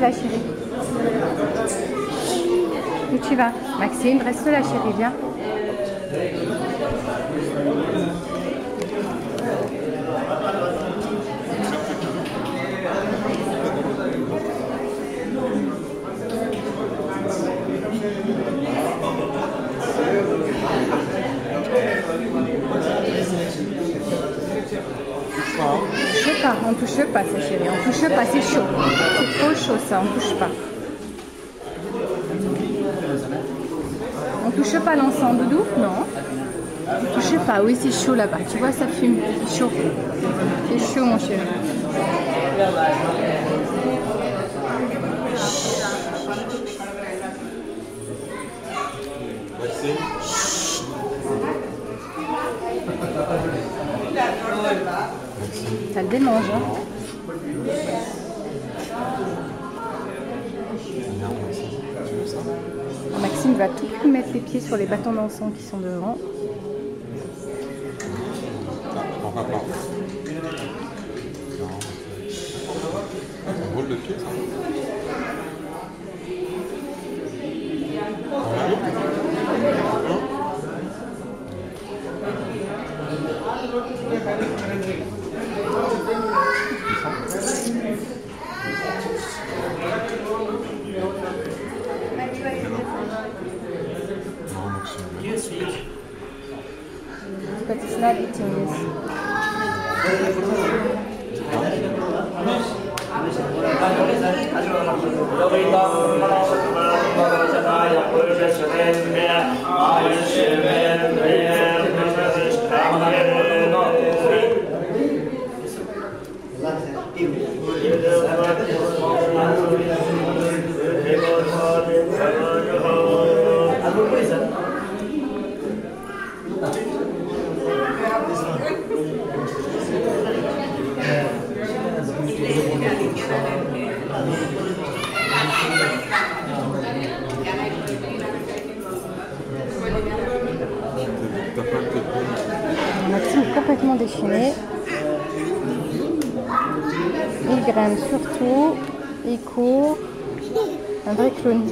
Là, chérie Où tu vas Maxime, reste là, chérie, viens. touche pas, on touche pas ça chérie, on touche pas, c'est chaud. C'est trop chaud ça, on touche pas. On touche pas l'encens, Doudou Non. Touchez pas, oui c'est chaud là-bas, tu vois ça fume, c'est chaud. C'est chaud mon chéri. Ça le démange. Hein Maxime va tout de mettre les pieds sur les bâtons d'encens qui sont devant. Ça roule le pied, ça? なる一応です。Maxime complètement déchaîné. Il grimpe surtout. Il court. Un vrai clown.